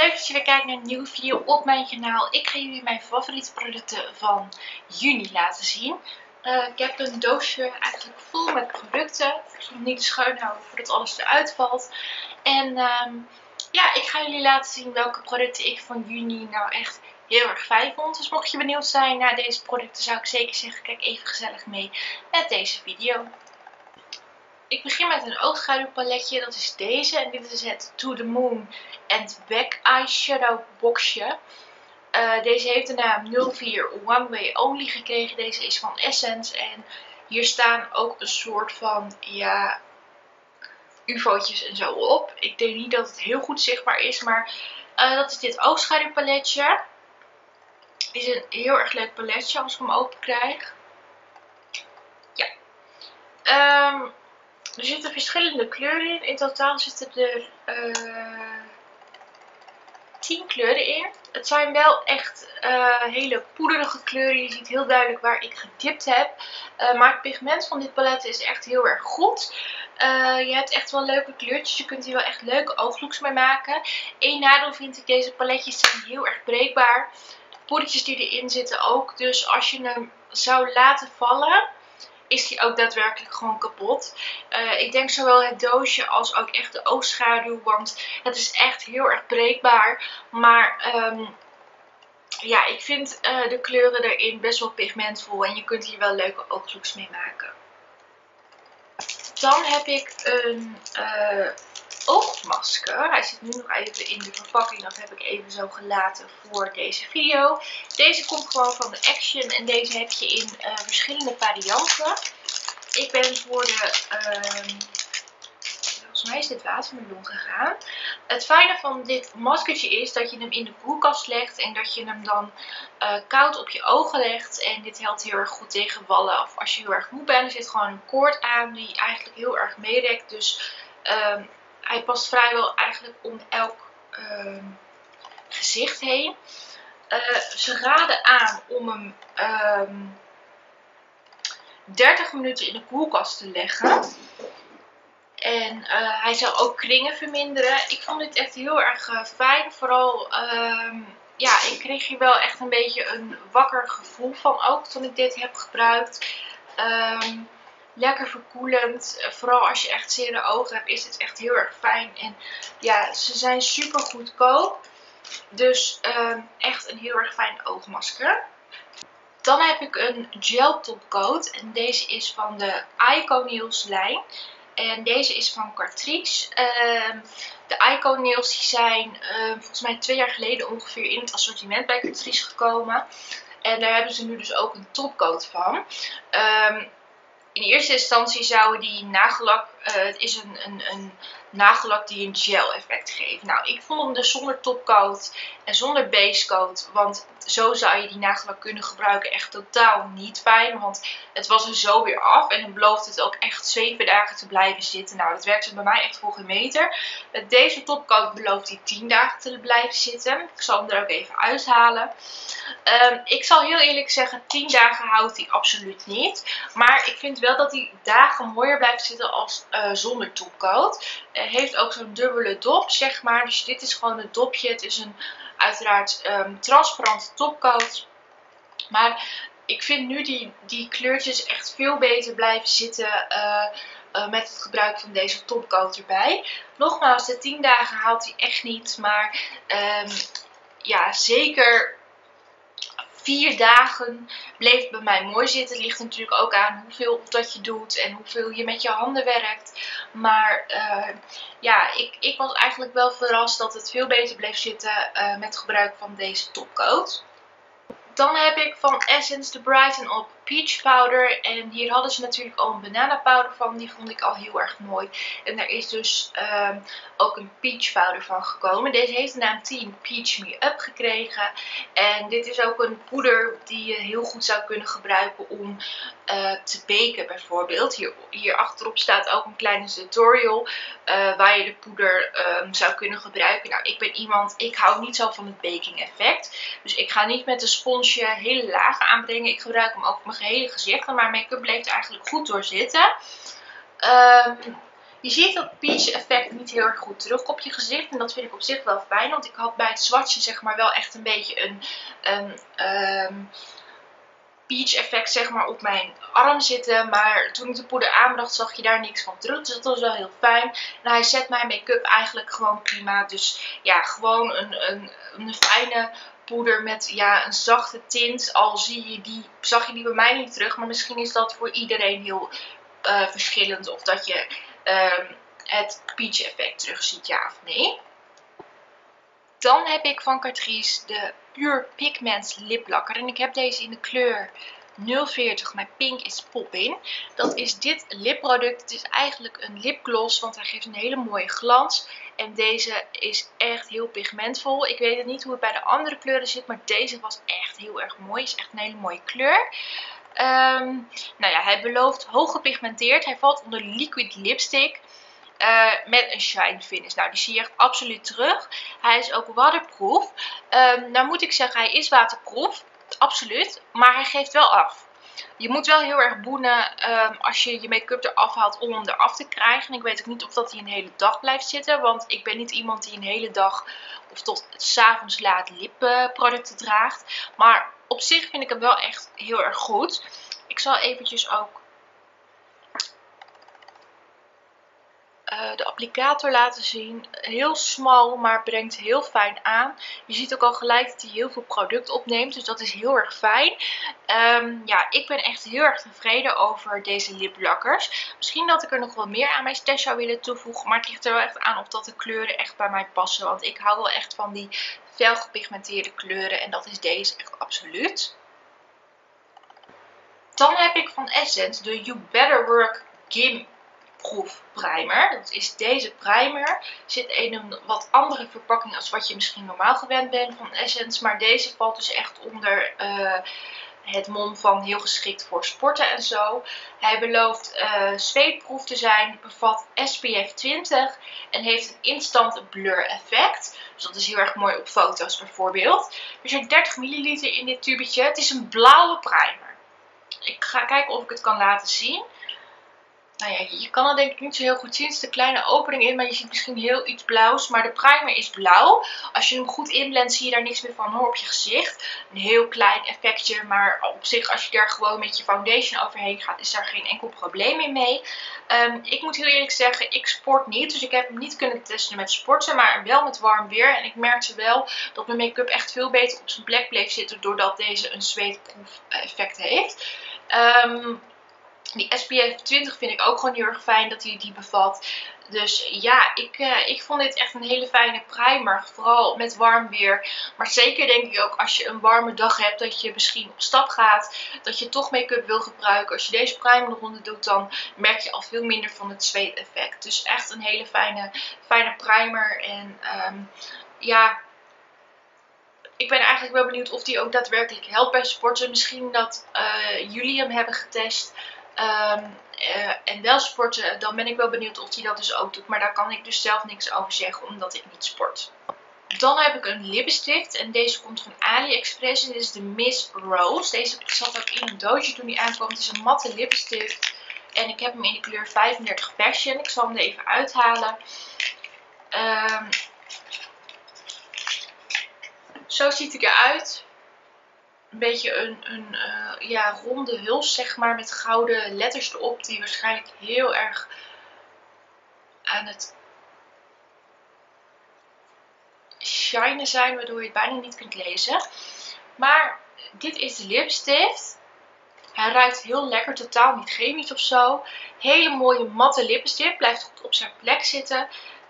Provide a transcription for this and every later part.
leuk dat je weer kijkt naar een nieuwe video op mijn kanaal. Ik ga jullie mijn favoriete producten van juni laten zien. Uh, ik heb een doosje eigenlijk vol met producten. Ik zal hem niet schuin houden voordat alles eruit valt. En um, ja, ik ga jullie laten zien welke producten ik van juni nou echt heel erg fijn vond. Dus mocht je benieuwd zijn naar deze producten zou ik zeker zeggen, kijk even gezellig mee met deze video. Ik begin met een oogschaduwpaletje. Dat is deze. En dit is het To The Moon and Back Eyeshadow boxje. Uh, deze heeft de naam 04 One Way Only gekregen. Deze is van Essence. En hier staan ook een soort van, ja, ufo'tjes en zo op. Ik denk niet dat het heel goed zichtbaar is. Maar uh, dat is dit oogschaduwpaletje. Is een heel erg leuk paletje als ik hem open krijg. Ja. Um, er zitten verschillende kleuren in. In totaal zitten er uh, 10 kleuren in. Het zijn wel echt uh, hele poederige kleuren. Je ziet heel duidelijk waar ik gedipt heb. Uh, maar het pigment van dit palet is echt heel erg goed. Je hebt echt wel leuke kleurtjes. Je kunt hier wel echt leuke ooglooks mee maken. Eén nadeel vind ik, deze paletjes zijn heel erg breekbaar. De poedertjes die erin zitten ook. Dus als je hem zou laten vallen is die ook daadwerkelijk gewoon kapot. Uh, ik denk zowel het doosje als ook echt de oogschaduw. Want het is echt heel erg breekbaar. Maar um, ja, ik vind uh, de kleuren erin best wel pigmentvol. En je kunt hier wel leuke ooglooks mee maken. Dan heb ik een uh, oogmasker. Hij zit nu nog even in de verpakking. Dat heb ik even zo gelaten voor deze video. Deze komt gewoon van de Action. En deze heb je in uh, verschillende varianten. Ik ben voor de... Uh, volgens mij is dit watermeloen gegaan. Het fijne van dit maskertje is dat je hem in de koelkast legt. En dat je hem dan uh, koud op je ogen legt. En dit helpt heel erg goed tegen wallen. Of als je heel erg moe bent. Er zit gewoon een koord aan die eigenlijk heel erg meerekt. Dus... Um, hij past vrijwel eigenlijk om elk uh, gezicht heen. Uh, ze raden aan om hem uh, ehm, 30 minuten in de koelkast te leggen. En uh, hij zal ook kringen verminderen. Ik vond dit echt heel erg uh, fijn. Vooral, uh, ja, ik kreeg hier wel echt een beetje een wakker gevoel van ook toen ik dit heb gebruikt. Um, lekker verkoelend. Vooral als je echt zere ogen hebt is het echt heel erg fijn. En ja, ze zijn super goedkoop. Dus uh, echt een heel erg fijn oogmasker. Dan heb ik een gel topcoat. En deze is van de Iconails lijn. En deze is van Cartrice. Uh, de Iconails die zijn uh, volgens mij twee jaar geleden ongeveer in het assortiment bij Cartrice gekomen. En daar hebben ze nu dus ook een topcoat van. Um, in eerste instantie zouden die nagellak, uh, het is een, een, een nagellak die een gel effect geeft. Nou, ik vond hem dus zonder topcoat en zonder basecoat, want zo zou je die nagellak kunnen gebruiken, echt totaal niet fijn. Want het was er zo weer af en dan belooft het ook echt 7 dagen te blijven zitten. Nou, dat werkt bij mij echt voor een meter. Met deze topcoat belooft hij 10 dagen te blijven zitten. Ik zal hem er ook even uithalen. Um, ik zal heel eerlijk zeggen, 10 dagen houdt hij absoluut niet. Maar ik vind wel dat hij dagen mooier blijft zitten als uh, zonder topcoat. Heeft ook zo'n dubbele dop, zeg maar. Dus dit is gewoon het dopje. Het is een uiteraard um, transparante topcoat. Maar ik vind nu die, die kleurtjes echt veel beter blijven zitten uh, uh, met het gebruik van deze topcoat erbij. Nogmaals, de 10 dagen haalt hij echt niet. Maar um, ja, zeker vier dagen bleef bij mij mooi zitten. Het ligt natuurlijk ook aan hoeveel dat je doet en hoeveel je met je handen werkt. Maar uh, ja, ik, ik was eigenlijk wel verrast dat het veel beter bleef zitten uh, met gebruik van deze topcoat. Dan heb ik van Essence de Brighten Up Peach Powder. En hier hadden ze natuurlijk al een banana powder van. Die vond ik al heel erg mooi. En er is dus uh, ook een peach powder van gekomen. Deze heeft de naam Team Peach Me Up gekregen. En dit is ook een poeder die je heel goed zou kunnen gebruiken om uh, te beken bijvoorbeeld. Hier, hier achterop staat ook een kleine tutorial uh, waar je de poeder um, zou kunnen gebruiken. Nou, ik ben iemand, ik hou niet zo van het baking effect. Dus ik ga niet met een sponsje hele lagen aanbrengen. Ik gebruik hem ook mijn gehele gezicht. En mijn make-up bleef er eigenlijk goed door zitten. Um, Je ziet dat peach effect niet heel erg goed terug op je gezicht. En dat vind ik op zich wel fijn. Want ik had bij het swatchen zeg maar wel echt een beetje een, um, peach effect zeg maar op mijn arm zitten. Maar toen ik de poeder aanbracht zag je daar niks van terug. Dus dat was wel heel fijn. En hij zet mijn make-up eigenlijk gewoon prima. Dus ja, gewoon een, een, een fijne poeder met ja, een zachte tint. Al zie je die, zag je die bij mij niet terug. Maar misschien is dat voor iedereen heel uh, verschillend. Of dat je um, het peach effect terugziet, ja of nee. Dan heb ik van Catrice de Pure Pigments liplakker. En ik heb deze in de kleur 040. Mijn pink is pop-in. Dat is dit lipproduct. Het is eigenlijk een lipgloss, want hij geeft een hele mooie glans. En deze is echt heel pigmentvol. Ik weet niet hoe het bij de andere kleuren zit, maar deze was echt heel erg mooi. is echt een hele mooie kleur. Um, nou ja, hij belooft hoog gepigmenteerd. Hij valt onder liquid lipstick. Uh, met een shine finish. Nou, die zie je echt absoluut terug. Hij is ook waterproof. Um, nou moet ik zeggen, hij is waterproof. Absoluut. Maar hij geeft wel af. Je moet wel heel erg boenen um, als je je make-up eraf haalt om hem eraf te krijgen. En ik weet ook niet of dat hij een hele dag blijft zitten. Want ik ben niet iemand die een hele dag of tot s'avonds laat lipproducten draagt. Maar op zich vind ik hem wel echt heel erg goed. Ik zal eventjes ook uh, de applicator laten zien. Heel smal, maar brengt heel fijn aan. Je ziet ook al gelijk dat hij heel veel product opneemt. Dus dat is heel erg fijn. Um, ja, ik ben echt heel erg tevreden over deze liplakkers. Misschien dat ik er nog wel meer aan mijn stash zou willen toevoegen. Maar het ligt er wel echt aan of dat de kleuren echt bij mij passen. Want ik hou wel echt van die fel gepigmenteerde kleuren. En dat is deze echt absoluut. Dan heb ik van Essence de You Better Work Gim proef primer. Dat is deze primer. Zit in een wat andere verpakking als wat je misschien normaal gewend bent van Essence. Maar deze valt dus echt onder uh, het mom van heel geschikt voor sporten en zo. Hij belooft uh, te zijn, bevat SPF 20 en heeft een instant blur effect. Dus dat is heel erg mooi op foto's bijvoorbeeld. Er zijn 30 ml in dit tubetje. Het is een blauwe primer. Ik ga kijken of ik het kan laten zien nou ja, je kan het denk ik niet zo heel goed zien. Er zit een kleine opening in, maar je ziet misschien heel iets blauws. Maar de primer is blauw. Als je hem goed inblendt zie je daar niks meer van hoor op je gezicht. Een heel klein effectje, maar op zich als je daar gewoon met je foundation overheen gaat, is daar geen enkel probleem meer mee. Um, ik moet heel eerlijk zeggen, ik sport niet. Dus ik heb hem niet kunnen testen met sporten, maar wel met warm weer. En ik merkte wel dat mijn make-up echt veel beter op zijn plek bleef zitten, doordat deze een zweetproef effect heeft. Um, die SPF 20 vind ik ook gewoon heel erg fijn dat hij die bevat. Dus ja, ik, uh, ik vond dit echt een hele fijne primer. Vooral met warm weer. Maar zeker denk ik ook als je een warme dag hebt. Dat je misschien op stap gaat. Dat je toch make-up wil gebruiken. Als je deze primer eronder doet. Dan merk je al veel minder van het zweet effect. Dus echt een hele fijne, fijne primer. En um, ja, ik ben eigenlijk wel benieuwd of die ook daadwerkelijk helpt bij sporten. Misschien dat uh, jullie hem hebben getest. Um, uh, en wel sporten, dan ben ik wel benieuwd of hij dat dus ook doet. Maar daar kan ik dus zelf niks over zeggen, omdat ik niet sport. Dan heb ik een lippenstift. En deze komt van AliExpress. En dit is de Miss Rose. Deze zat ook in een doosje toen die aankwam. Het is een matte lippenstift. En ik heb hem in de kleur 35 Fashion. Ik zal hem er even uithalen. Um, zo ziet hij eruit een beetje een, een uh, ja, ronde huls, zeg maar, met gouden letters erop. Die waarschijnlijk heel erg aan het shinen zijn, waardoor je het bijna niet kunt lezen. Maar dit is de lipstift. Hij ruikt heel lekker, totaal niet chemisch of zo. Hele mooie matte lipstift, blijft goed op zijn plek zitten.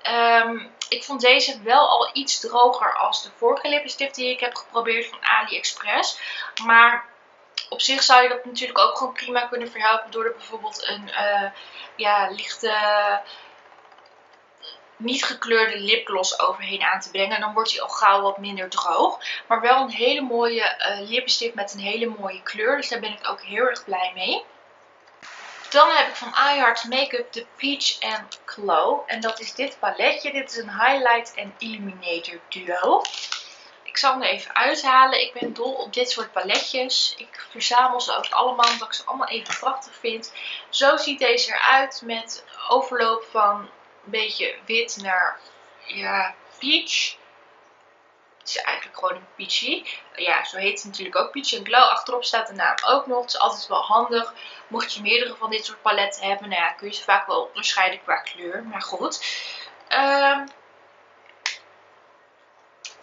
Um, ik vond deze wel al iets droger als de vorige lippenstift die ik heb geprobeerd van AliExpress. Maar op zich zou je dat natuurlijk ook gewoon prima kunnen verhelpen door er bijvoorbeeld een uh, ja, lichte niet gekleurde lipgloss overheen aan te brengen. Dan wordt hij al gauw wat minder droog. Maar wel een hele mooie uh, lippenstift met een hele mooie kleur. Dus daar ben ik ook heel erg blij mee. Dan heb ik van iHeart Makeup de Peach and Glow. En dat is dit paletje. Dit is een Highlight en Illuminator duo. Ik zal hem er even uithalen. Ik ben dol op dit soort paletjes. Ik verzamel ze ook allemaal omdat ik ze allemaal even prachtig vind. Zo ziet deze eruit met overloop van een beetje wit naar ja, peach. Is eigenlijk gewoon een peachy. Ja, zo heet het natuurlijk ook Peach Glow. Achterop staat de naam ook nog. Het is altijd wel handig. Mocht je meerdere van dit soort paletten hebben, nou ja, kun je ze vaak wel onderscheiden qua kleur. Maar goed. Um,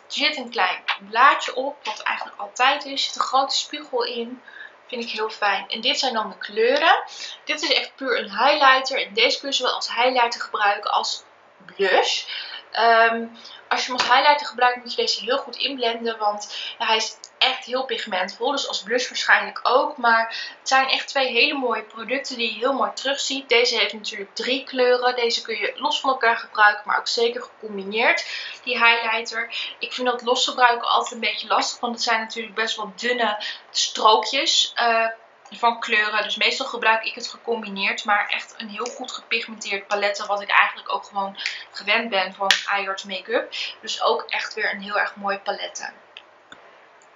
er zit een klein blaadje op, wat eigenlijk altijd is. Er zit een grote spiegel in. Vind ik heel fijn. En dit zijn dan de kleuren. Dit is echt puur een highlighter. En deze kun je zowel als highlighter gebruiken als blush. Um, als je hem als highlighter gebruikt moet je deze heel goed inblenden. Want hij is echt heel pigmentvol. Dus als blush waarschijnlijk ook. Maar het zijn echt twee hele mooie producten die je heel mooi terugziet. Deze heeft natuurlijk drie kleuren. Deze kun je los van elkaar gebruiken. Maar ook zeker gecombineerd. Die highlighter. Ik vind dat los gebruiken altijd een beetje lastig. Want het zijn natuurlijk best wel dunne strookjes. Uh, van kleuren. Dus meestal gebruik ik het gecombineerd. Maar echt een heel goed gepigmenteerd palet. Wat ik eigenlijk ook gewoon gewend ben van iArt Make-up. Dus ook echt weer een heel erg mooi paletten.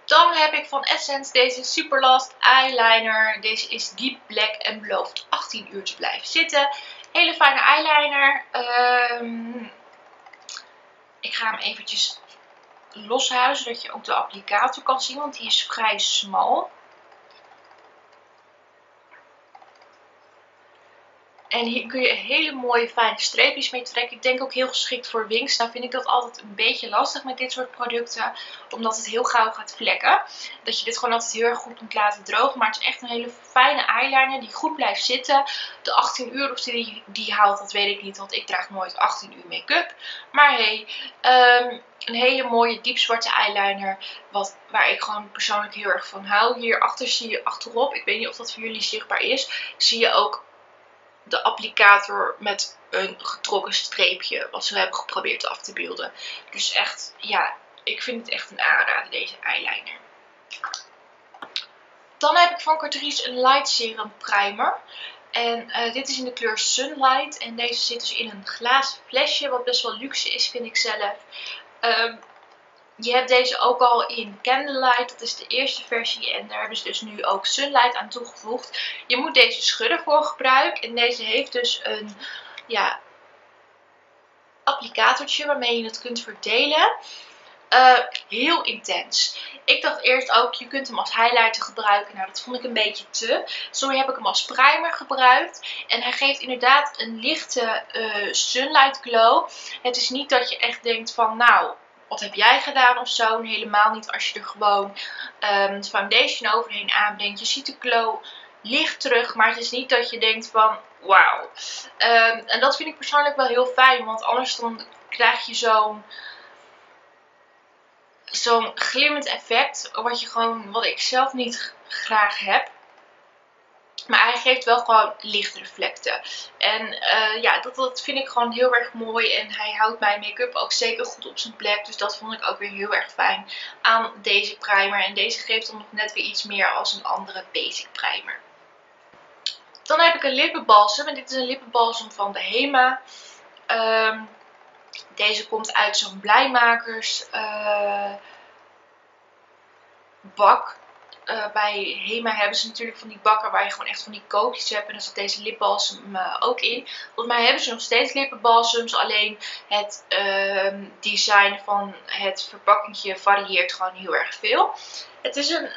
Dan heb ik van Essence deze Super Last Eyeliner. Deze is Deep Black en belooft 18 uur te blijven zitten. Hele fijne eyeliner. Um, ik ga hem eventjes loshouden zodat je ook de applicator kan zien. Want die is vrij smal. En hier kun je hele mooie fijne streepjes mee trekken. Ik denk ook heel geschikt voor wings. Nou vind ik dat altijd een beetje lastig met dit soort producten. Omdat het heel gauw gaat vlekken. Dat je dit gewoon altijd heel erg goed moet laten drogen. Maar het is echt een hele fijne eyeliner die goed blijft zitten. De 18 uur of die, die haalt, dat weet ik niet. Want ik draag nooit 18 uur make-up. Maar hey, um, een hele mooie diepzwarte eyeliner. Wat, waar ik gewoon persoonlijk heel erg van hou. Hierachter zie je achterop, ik weet niet of dat voor jullie zichtbaar is. Zie je ook de applicator met een getrokken streepje. Wat ze hebben geprobeerd af te beelden. Dus echt, ja, ik vind het echt een aanrader deze eyeliner. Dan heb ik van Catrice een Light Serum Primer. En uh, dit is in de kleur Sunlight. En deze zit dus in een glazen flesje. Wat best wel luxe is, vind ik zelf. Um, je hebt deze ook al in Candlelight, dat is de eerste versie. En daar hebben ze dus nu ook Sunlight aan toegevoegd. Je moet deze schudden voor gebruik. En deze heeft dus een ja, applicatortje waarmee je het kunt verdelen. Uh, heel intens. Ik dacht eerst ook, je kunt hem als highlighter gebruiken. Nou, dat vond ik een beetje te. Zo heb ik hem als primer gebruikt. En hij geeft inderdaad een lichte uh, sunlight glow. Het is niet dat je echt denkt van, nou, wat heb jij gedaan of zo. helemaal niet als je er gewoon um, foundation overheen aanbrengt. Je ziet de glow licht terug, maar het is niet dat je denkt van wauw. Um, en dat vind ik persoonlijk wel heel fijn, want anders dan krijg je zo'n zo'n glimmend effect, wat je gewoon, wat ik zelf niet graag heb. Maar hij geeft wel gewoon lichtreflecten. En uh, ja, dat, dat vind ik gewoon heel erg mooi. En hij houdt mijn make-up ook zeker goed op zijn plek. Dus dat vond ik ook weer heel erg fijn aan deze primer. En deze geeft dan nog net weer iets meer als een andere basic primer. Dan heb ik een lippenbalsem. En dit is een lippenbalsem van de Hema. Um, deze komt uit zo'n blijmakers uh, bak. Uh, bij Hema hebben ze natuurlijk van die bakken waar je gewoon echt van die kookjes hebt. En daar zit deze lipbalsem uh, ook in. Volgens mij hebben ze nog steeds lippenbalsems. Alleen het uh, design van het verpakkingje varieert gewoon heel erg veel. Het is een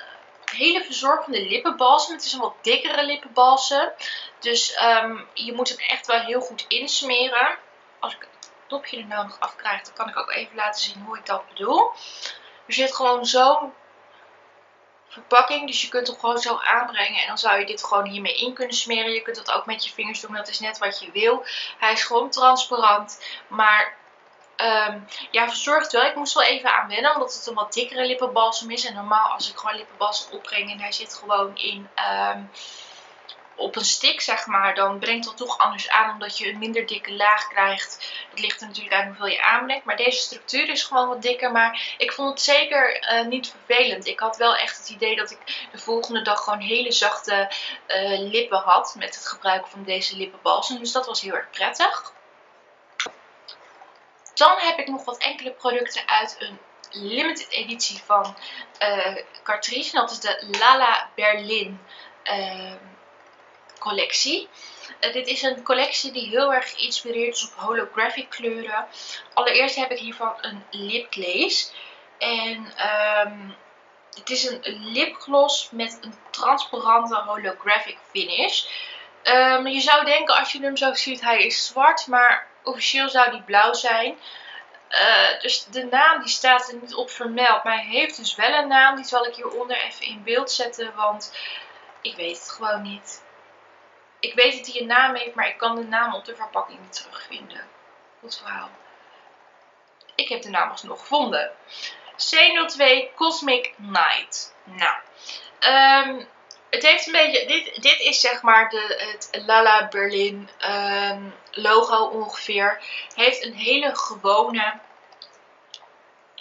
hele verzorgende lippenbalsem. Het is een wat dikkere lippenbalsem. Dus um, je moet hem echt wel heel goed insmeren. Als ik het topje er nou nog afkrijg, dan kan ik ook even laten zien hoe ik dat bedoel. Er zit gewoon zo'n verpakking. Dus je kunt hem gewoon zo aanbrengen. En dan zou je dit gewoon hiermee in kunnen smeren. Je kunt dat ook met je vingers doen. Dat is net wat je wil. Hij is gewoon transparant. Maar um, ja, verzorgd wel. Ik moest wel even aan wennen. Omdat het een wat dikkere lippenbalsem is. En normaal als ik gewoon lippenbalsem opbreng. En hij zit gewoon in... Um, op een stick, zeg maar, dan brengt dat toch anders aan. Omdat je een minder dikke laag krijgt. Het ligt er natuurlijk aan hoeveel je aanbrengt. Maar deze structuur is gewoon wat dikker. Maar ik vond het zeker uh, niet vervelend. Ik had wel echt het idee dat ik de volgende dag gewoon hele zachte uh, lippen had. Met het gebruik van deze lippenbalsem. Dus dat was heel erg prettig. Dan heb ik nog wat enkele producten uit een limited editie van uh, Cartrice. En dat is de Lala Berlin ehm, collectie. Uh, dit is een collectie die heel erg geïnspireerd is op holographic kleuren. Allereerst heb ik hiervan een lipglaze. En um, het is een lipgloss met een transparante holographic finish. Um, je zou denken als je hem zo ziet, hij is zwart, maar officieel zou die blauw zijn. Uh, dus de naam die staat er niet op vermeld, maar hij heeft dus wel een naam. Die zal ik hieronder even in beeld zetten, want ik weet het gewoon niet. Ik weet dat hij een naam heeft, maar ik kan de naam op de verpakking niet terugvinden. Goed verhaal. Ik heb de naam alsnog gevonden. C02 Cosmic Night. Nou, um, het heeft een beetje, dit, dit is zeg maar de, het Lala Berlin um, logo ongeveer. Heeft een hele gewone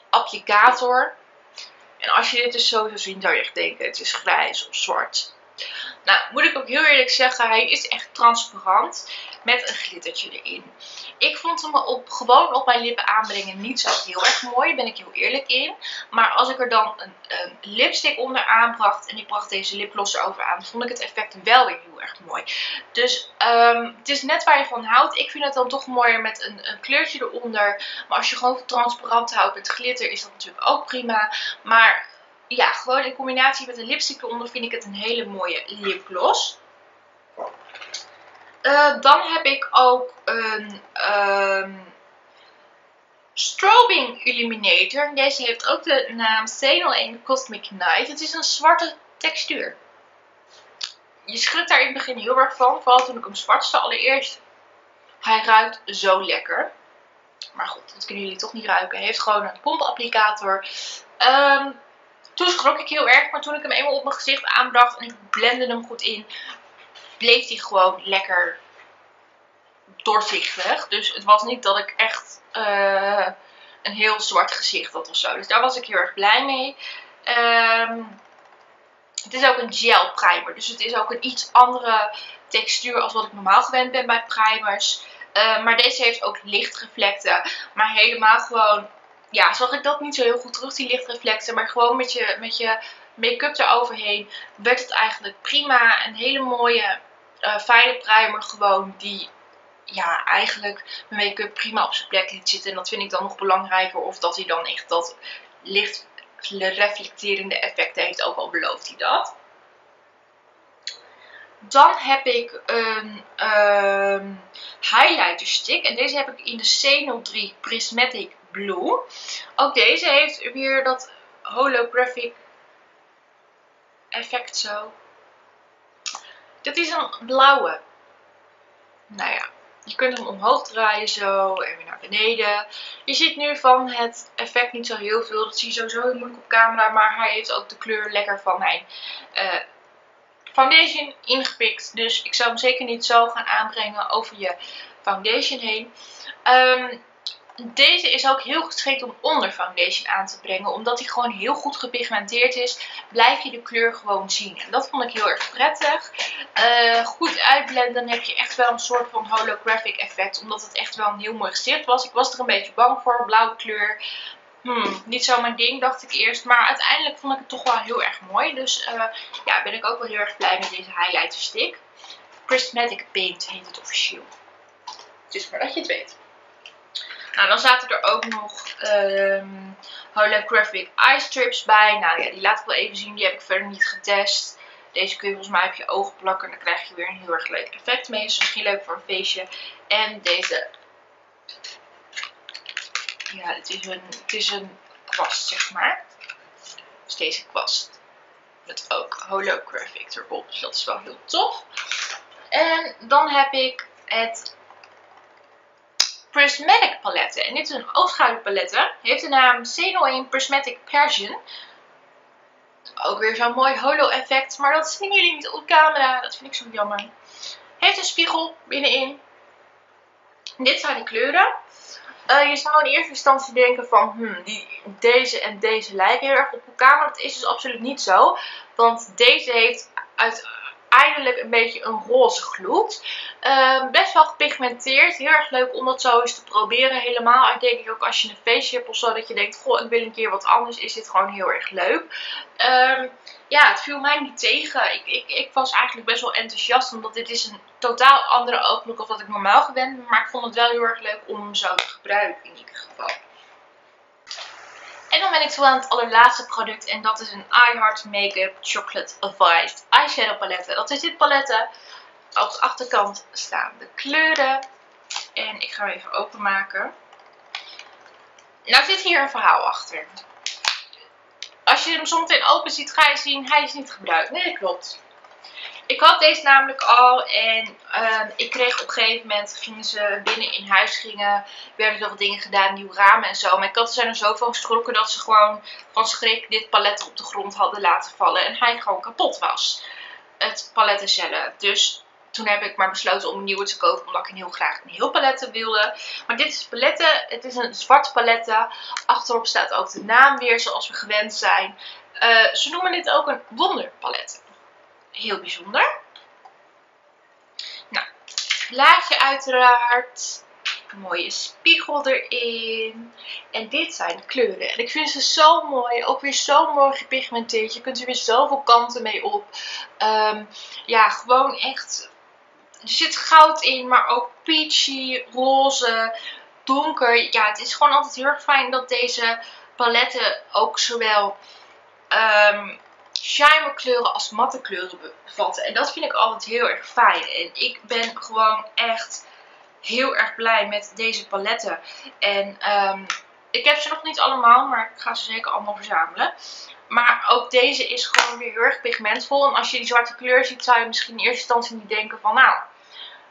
applicator. En als je dit dus zo zou zien, zou je echt denken het is grijs of zwart. Nou, moet ik ook heel eerlijk zeggen, hij is echt transparant met een glittertje erin. Ik vond hem op, gewoon op mijn lippen aanbrengen niet zo heel erg mooi, daar ben ik heel eerlijk in. Maar als ik er dan een, lipstick onder aanbracht en ik bracht deze liplosser over aan, vond ik het effect wel weer heel erg mooi. Dus um, het is net waar je van houdt. Ik vind het dan toch mooier met een, een kleurtje eronder. Maar als je gewoon transparant houdt met glitter is dat natuurlijk ook prima. Maar ja, gewoon in combinatie met een lipstick eronder vind ik het een hele mooie lipgloss. Uh, dan heb ik ook een um, strobing illuminator. Deze heeft ook de naam C01 Cosmic Night. Het is een zwarte textuur. Je schrikt daar in het begin heel erg van. Vooral toen ik hem zwartste allereerst. Hij ruikt zo lekker. Maar goed, dat kunnen jullie toch niet ruiken. Hij heeft gewoon een pompapplicator. Um, toen schrok ik heel erg, maar toen ik hem eenmaal op mijn gezicht aanbracht en ik blende hem goed in, bleef hij gewoon lekker doorzichtig. Dus het was niet dat ik echt uh, een heel zwart gezicht had of zo. Dus daar was ik heel erg blij mee. Um, het is ook een gel primer. Dus het is ook een iets andere textuur als wat ik normaal gewend ben bij primers. Uh, maar deze heeft ook lichtreflecten. Maar helemaal gewoon ja, zag ik dat niet zo heel goed terug, die lichtreflecten. Maar gewoon met je, met je make-up eroverheen werd het eigenlijk prima. Een hele mooie, uh, fijne primer gewoon die ja, eigenlijk mijn make-up prima op zijn plek liet zitten. En dat vind ik dan nog belangrijker. Of dat hij dan echt dat licht reflecterende effect heeft. Ook al belooft hij dat. Dan heb ik een um, highlighter stick. En deze heb ik in de C03 Prismatic Blue. Ook deze heeft weer dat holographic effect zo. Dit is een blauwe. Nou ja, je kunt hem omhoog draaien zo en weer naar beneden. Je ziet nu van het effect niet zo heel veel. Dat zie je sowieso heel moeilijk op camera. Maar hij heeft ook de kleur lekker van mijn uh, foundation ingepikt. Dus ik zou hem zeker niet zo gaan aanbrengen over je foundation heen. Um, deze is ook heel geschikt om onder foundation aan te brengen. Omdat hij gewoon heel goed gepigmenteerd is, blijf je de kleur gewoon zien. En dat vond ik heel erg prettig. Uh, goed uitblenden heb je echt wel een soort van holographic effect. Omdat het echt wel een heel mooi gezicht was. Ik was er een beetje bang voor, blauwe kleur. Hmm, niet zo mijn ding, dacht ik eerst. Maar uiteindelijk vond ik het toch wel heel erg mooi. Dus uh, ja, ben ik ook wel heel erg blij met deze highlighter stick. Prismatic Paint heet het officieel. Dus maar dat je het weet. Nou, dan zaten er ook nog um, holographic eye strips bij. Nou ja, die laat ik wel even zien. Die heb ik verder niet getest. Deze kun je volgens mij op je ogen plakken. En dan krijg je weer een heel erg leuk effect mee. Dus misschien leuk voor een feestje. En deze. Ja, het is een, het is een kwast, zeg maar. Dus deze kwast. Met ook holographic erop. Dus dat is wel heel tof. En dan heb ik het Prismatic paletten. En dit is een oogschaduwpaletten. Heeft de naam C01 Prismatic Persian. Ook weer zo'n mooi holo effect. Maar dat zien jullie niet op camera. Dat vind ik zo jammer. Heeft een spiegel binnenin. Dit zijn de kleuren. Uh, je zou in eerste instantie denken van hmm, die, deze en deze lijken heel erg op elkaar. Maar dat is dus absoluut niet zo. Want deze heeft uit eindelijk een beetje een roze gloed. Ehm, best wel gepigmenteerd. Heel erg leuk om dat zo eens te proberen. Helemaal denk ik ook als je een feestje hebt of zo. Dat je denkt, goh ik wil een keer wat anders. Is dit gewoon heel erg leuk. Um, ja, het viel mij niet tegen. Ik, ik, ik was eigenlijk best wel enthousiast. Omdat dit is een totaal andere ooglook dan wat ik normaal gewend ben. Maar ik vond het wel heel erg leuk om hem zo te gebruiken in ieder geval. En dan ben ik toe aan het allerlaatste product. En dat is een iHeart Makeup Chocolate Advised Eyeshadow palette. Dat is dit palette. Op de achterkant staan de kleuren. En ik ga hem even openmaken. Nou zit hier een verhaal achter. Als je hem zometeen open ziet, ga je zien, hij is niet gebruikt. Nee, dat klopt. Ik had deze namelijk al en ehm, ik kreeg op een gegeven moment, gingen ze binnen in huis gingen, werden er wat dingen gedaan, nieuw ramen en zo. Mijn katten zijn er zo van geschrokken dat ze gewoon van schrik dit palet op de grond hadden laten vallen en hij gewoon kapot was. Het palet zelf. Dus toen heb ik maar besloten om een nieuwe te kopen, omdat ik heel graag een heel paletten wilde. Maar dit is paletten, het is een zwart paletten. Achterop staat ook de naam weer, zoals we gewend zijn. Uh, ze noemen dit ook een wonderpalet heel bijzonder. Nou, plaatje uiteraard. Mooie spiegel erin. En dit zijn de kleuren. En ik vind ze zo mooi. Ook weer zo mooi gepigmenteerd. Je kunt er weer zoveel kanten mee op. Um, ja, gewoon echt... Er zit goud in, maar ook peachy, roze, donker. Ja, het is gewoon altijd heel erg fijn dat deze paletten ook zowel um, shimmer kleuren als matte kleuren bevatten. En dat vind ik altijd heel erg fijn. En ik ben gewoon echt heel erg blij met deze paletten. En um, ik heb ze nog niet allemaal, maar ik ga ze zeker allemaal verzamelen. Maar ook deze is gewoon weer heel erg pigmentvol. En als je die zwarte kleur ziet, zou je misschien in eerste instantie niet denken van nou,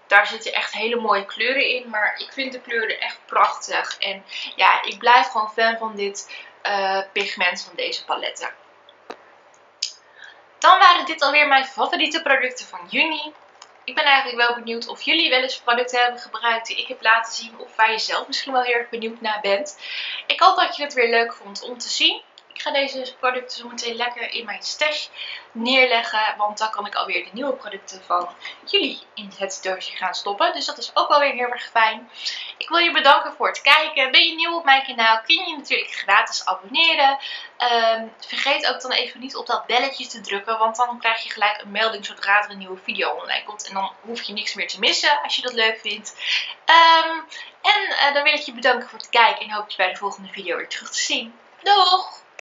daar zitten echt hele mooie kleuren in. Maar ik vind de kleuren echt prachtig. En ja, ik blijf gewoon fan van dit uh, pigment van deze paletten. Dan waren dit alweer mijn favoriete producten van juni. Ik ben eigenlijk wel benieuwd of jullie wel eens producten hebben gebruikt die ik heb laten zien. Of waar je zelf misschien wel heel erg benieuwd naar bent. Ik hoop dat je het weer leuk vond om te zien. Ik ga deze producten zo meteen lekker in mijn stash neerleggen. Want dan kan ik alweer de nieuwe producten van jullie in het doosje gaan stoppen. Dus dat is ook wel weer heel erg fijn. Ik wil je bedanken voor het kijken. Ben je nieuw op mijn kanaal kun je je natuurlijk gratis abonneren. Ehm, vergeet ook dan even niet op dat belletje te drukken. Want dan krijg je gelijk een melding zodra er een nieuwe video online komt. En dan hoef je niks meer te missen als je dat leuk vindt. Ehm, en uh, dan wil ik je bedanken voor het kijken. En hoop je bij de volgende video weer terug te zien. Doeg!